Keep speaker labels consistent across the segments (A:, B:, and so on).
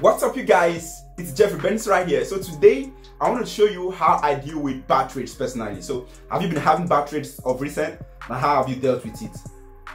A: What's up you guys? It's Jeffrey Benson right here. So today I want to show you how I deal with bad trades personally. So have you been having bad trades of recent and how have you dealt with it?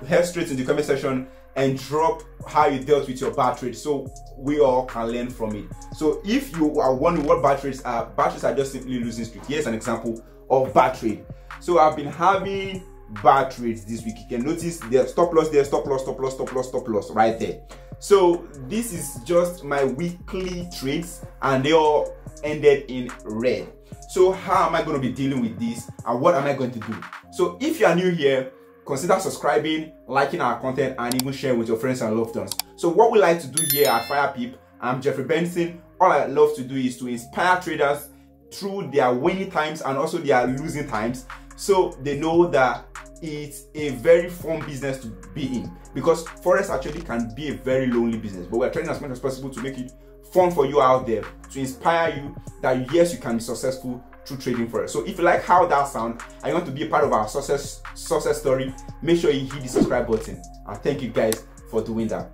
A: Head straight in the comment section and drop how you dealt with your bad trades so we all can learn from it. So if you are wondering what bad trades are, bad trades are just simply losing streak. Here's an example of bad trade. So I've been having bad trades this week. You can notice the stop loss there, stop loss, stop loss, stop loss, stop loss right there. So this is just my weekly trades and they all ended in red. So how am I going to be dealing with this and what am I going to do? So if you are new here, consider subscribing, liking our content and even share with your friends and loved ones. So what we like to do here at FirePip, I'm Jeffrey Benson. All I love to do is to inspire traders through their winning times and also their losing times. So they know that it's a very fun business to be in. Because forex actually can be a very lonely business but we're trying as much as possible to make it fun for you out there to inspire you that yes you can be successful through trading forex. So if you like how that sound and you want to be a part of our success success story make sure you hit the subscribe button. And thank you guys for doing that.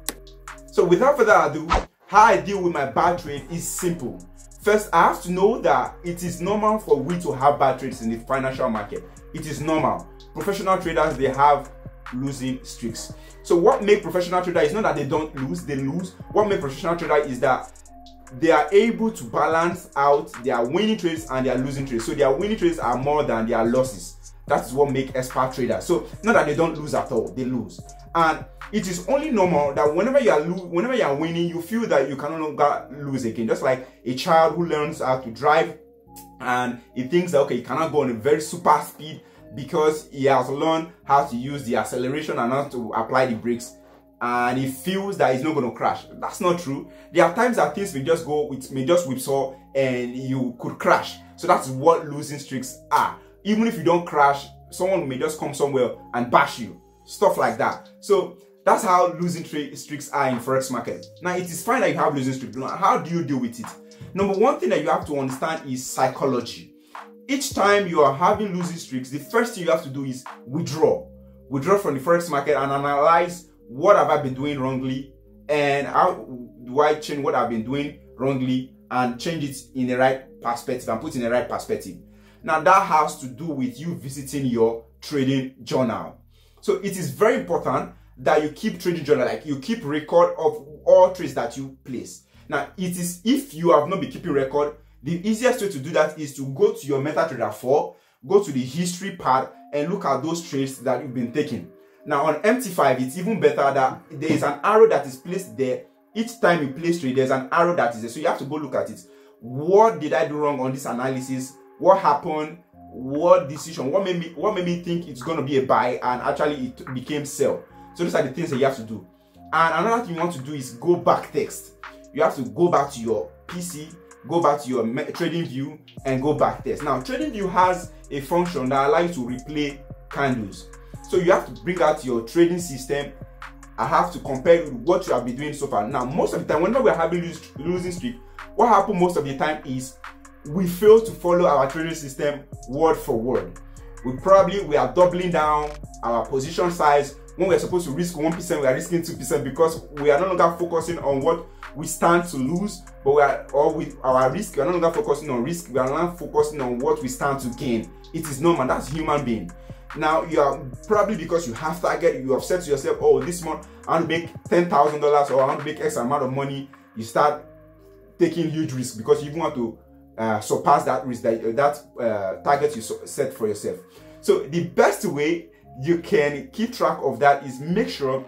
A: So without further ado how i deal with my bad trade is simple First, I have to know that it is normal for we to have bad trades in the financial market. It is normal. Professional traders, they have losing streaks. So what make professional trader is not that they don't lose, they lose. What make professional trader is that they are able to balance out their winning trades and their losing trades. So their winning trades are more than their losses. That's what make expert traders. So not that they don't lose at all, they lose. And it is only normal that whenever you are lo- whenever you are winning, you feel that you can no longer lose again. Just like a child who learns how to drive and he thinks that okay, he cannot go on a very super speed because he has learned how to use the acceleration and how to apply the brakes and he feels that he's not going to crash. That's not true. There are times that things may just go, it may just whipsaw and you could crash. So that's what losing streaks are. Even if you don't crash, someone may just come somewhere and bash you. Stuff like that. So that's how losing streaks are in forex market. Now it is fine that you have losing streaks. How do you deal with it? Number one thing that you have to understand is psychology. Each time you are having losing streaks, the first thing you have to do is withdraw. Withdraw from the forex market and analyze what have I been doing wrongly and how do I change what I've been doing wrongly and change it in the right perspective and put in the right perspective. Now that has to do with you visiting your trading journal. So it is very important that you keep trading journal, like you keep record of all trades that you place. Now it is if you have not been keeping record, the easiest way to do that is to go to your MetaTrader 4, go to the history part and look at those trades that you've been taking. Now on MT5, it's even better that there is an arrow that is placed there. Each time you place trade, there's an arrow that is there. So you have to go look at it. What did I do wrong on this analysis? What happened? What decision? What made me what made me think it's gonna be a buy and actually it became sell? So those are the things that you have to do. And another thing you want to do is go back test. You have to go back to your PC, go back to your TradingView and go back test. Now TradingView has a function that allows you to replay candles. So you have to bring out your trading system. I have to compare with what you have been doing so far. Now, most of the time, whenever we're having losing streak, what happens most of the time is we fail to follow our trading system word for word. We probably we are doubling down our position size when we're supposed to risk 1%, we are risking 2% because we are no longer focusing on what we stand to lose, but we are or with our risk, we are no longer focusing on risk, we are now focusing on what we stand to gain. It is normal, that's human being. Now you are probably because you have target, you have said to yourself, oh, this month I want to make ten thousand dollars or I want to make X amount of money. You start taking huge risk because you want to uh, surpass that risk that uh, that uh, target you set for yourself. So the best way you can keep track of that is make sure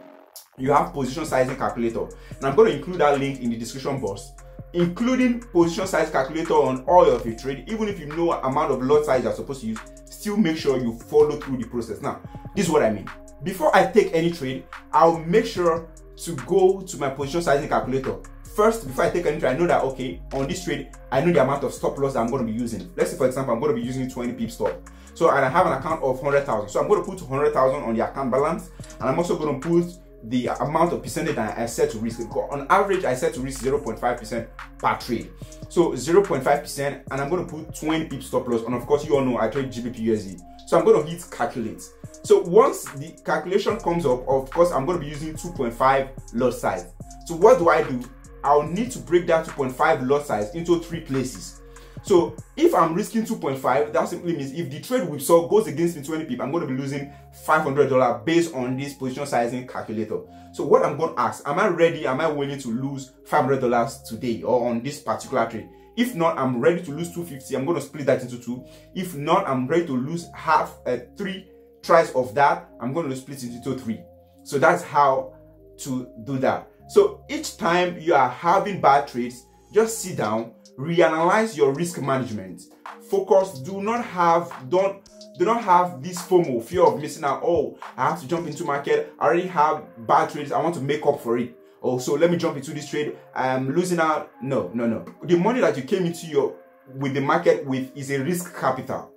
A: you have position sizing calculator. And I'm going to include that link in the description box including position size calculator on all of your trade even if you know amount of lot size you're supposed to use still make sure you follow through the process now this is what i mean before i take any trade i'll make sure to go to my position sizing calculator first before i take any trade i know that okay on this trade i know the amount of stop loss that i'm going to be using let's say for example i'm going to be using 20 pip stop so and i have an account of 100000 so i'm going to put 100000 on the account balance and i'm also going to put the amount of percentage that I set to risk. On average, I set to risk 0.5% per trade. So 0.5%, and I'm going to put 20 pip stop loss. And of course, you all know I trade GBP USD. So I'm going to hit calculate. So once the calculation comes up, of course, I'm going to be using 2.5 lot size. So what do I do? I'll need to break that 2.5 lot size into three places. So if I'm risking 2.5, that simply means if the trade whipsaw goes against me 20 pip, I'm going to be losing $500 based on this position sizing calculator. So what I'm going to ask, am I ready? Am I willing to lose $500 today or on this particular trade? If not, I'm ready to lose 250. I'm going to split that into two. If not, I'm ready to lose half, uh, three tries of that. I'm going to split it into three. So that's how to do that. So each time you are having bad trades, just sit down, reanalyze your risk management focus do not have don't do not have this FOMO, fear of missing out. Oh, I have to jump into market. I already have bad trades. I want to make up for it. Oh, so let me jump into this trade. I'm losing out. No, no, no. The money that you came into your with the market with is a risk capital.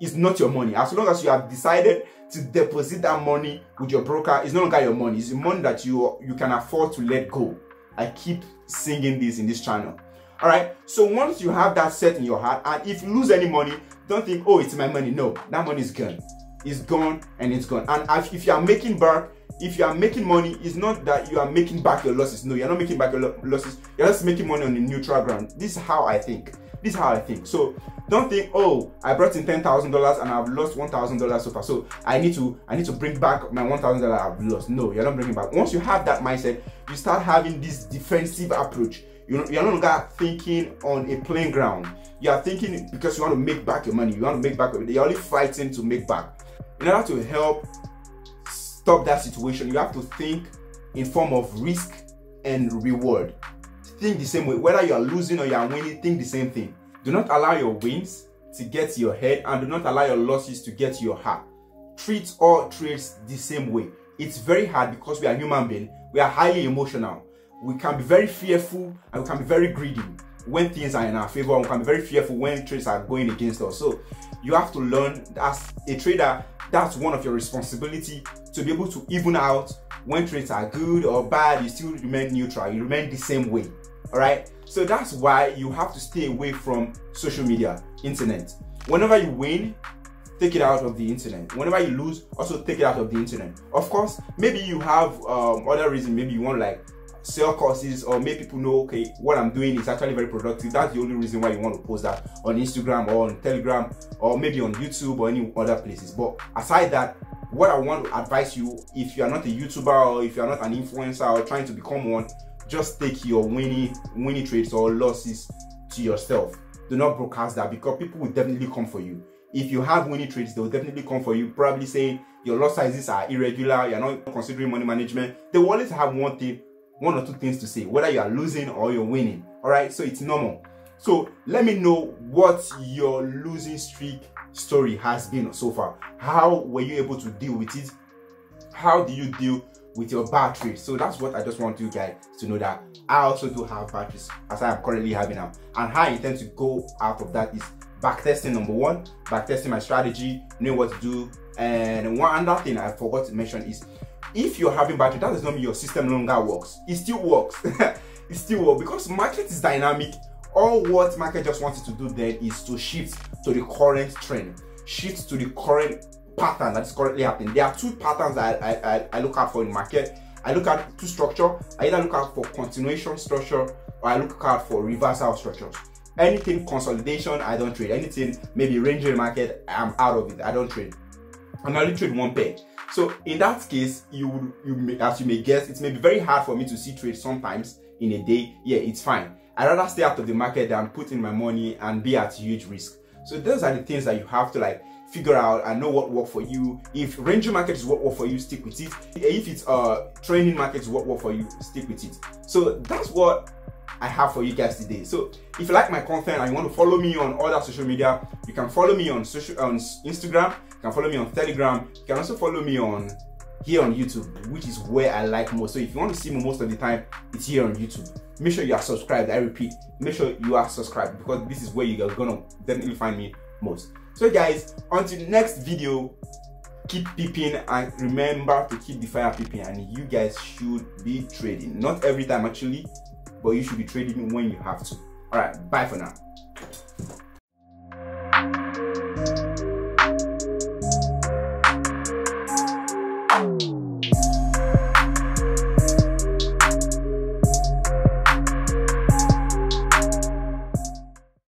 A: It's not your money. As long as you have decided to deposit that money with your broker, it's no longer your money. It's the money that you you can afford to let go. I keep singing this in this channel. All right. So once you have that set in your heart, and if you lose any money, don't think, oh, it's my money. No, that money is gone. It's gone and it's gone. And if you are making back, if you are making money, it's not that you are making back your losses. No, you're not making back your losses. You're just making money on the neutral ground. This is how I think. This is how I think. So don't think, oh, I brought in ten thousand dollars and I've lost one thousand dollars so far. So I need to, I need to bring back my one thousand dollars I've lost. No, you're not bringing back. Once you have that mindset, you start having this defensive approach you're, you're no longer thinking on a playing ground. You are thinking because you want to make back your money. You want to make back. You're only fighting to make back. In order to help stop that situation, you have to think in form of risk and reward. Think the same way. Whether you are losing or you are winning, think the same thing. Do not allow your wins to get to your head and do not allow your losses to get to your heart. Treat all trades the same way. It's very hard because we are human beings. We are highly emotional we can be very fearful and we can be very greedy when things are in our favor we can be very fearful when trades are going against us so you have to learn as a trader that's one of your responsibility to be able to even out when trades are good or bad you still remain neutral you remain the same way all right? So that's why you have to stay away from social media internet. Whenever you win take it out of the internet. Whenever you lose also take it out of the internet. Of course maybe you have um, other reason. Maybe you want like sell courses or make people know okay what i'm doing is actually very productive. That's the only reason why you want to post that on instagram or on telegram or maybe on youtube or any other places. But aside that what i want to advise you if you are not a youtuber or if you are not an influencer or trying to become one just take your winning winning trades or losses to yourself do not broadcast that because people will definitely come for you if you have winning trades they will definitely come for you probably saying your loss sizes are irregular you're not considering money management they will always have one thing one or two things to say, whether you are losing or you're winning. All right, so it's normal. So let me know what your losing streak story has been so far. How were you able to deal with it? How do you deal with your battery? So that's what I just want you guys to know that I also do have batteries as I am currently having now. And how I intend to go out of that is backtesting number one, backtesting my strategy, knowing what to do. And one other thing I forgot to mention is if you're having battery, that does not mean your system longer works. It still works. it still works because market is dynamic. All what market just wanted to do then is to shift to the current trend, shift to the current pattern that is currently happening. There are two patterns that I, I, I look out for in market. I look at two structure. I either look out for continuation structure or I look out for reversal structures. Anything consolidation, I don't trade. Anything maybe range in market, I'm out of it. I don't trade. I'm only trade one pair. So in that case, you you may, as you may guess, it may be very hard for me to see trade sometimes in a day. Yeah, it's fine. I rather stay out of the market than put in my money and be at huge risk. So those are the things that you have to like figure out and know what work for you. If ranging market is what work for you, stick with it. If it's uh training market is what work for you, stick with it. So that's what I have for you guys today. So if you like my content and you want to follow me on other social media, you can follow me on social on Instagram, you can follow me on Telegram, you can also follow me on here on YouTube, which is where I like most. So if you want to see me most of the time, it's here on YouTube. Make sure you are subscribed. I repeat, make sure you are subscribed because this is where you're gonna definitely find me most. So guys, until next video, keep peeping and remember to keep the fire peeping and you guys should be trading. Not every time actually but you should be trading when you have to. All right bye for now